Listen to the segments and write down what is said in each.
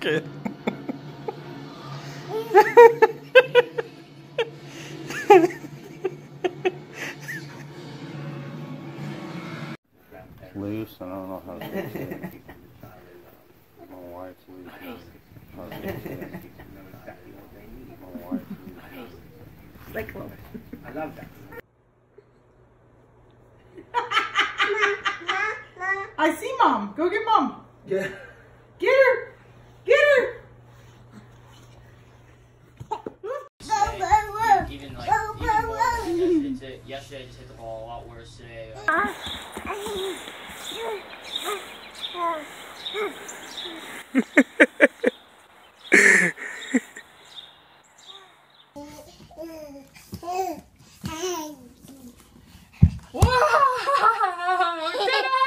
Good. loose, and I don't know how to fix it. My wife's loose. How to fix it. My wife's loose. Cyclone. I love that. I see mom. Go get mom. Yeah. Yesterday, I just hit the ball a lot worse today. Uh, uh, wow. Ta-da!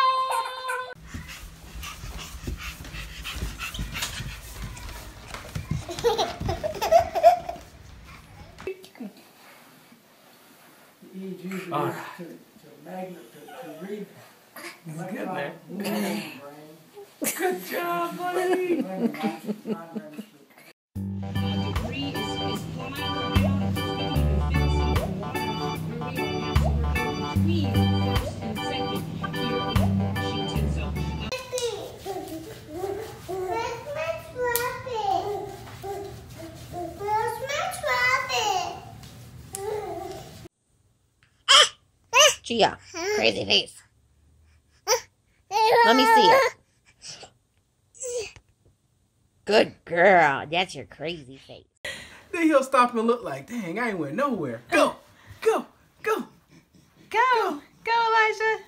to, to magnet to, to read. Brain. Uh, good job, buddy. Gia, crazy face. Let me see it. Good girl. That's your crazy face. Then he'll stop and look like, dang, I ain't went nowhere. Go, go, go, go, go, Elijah.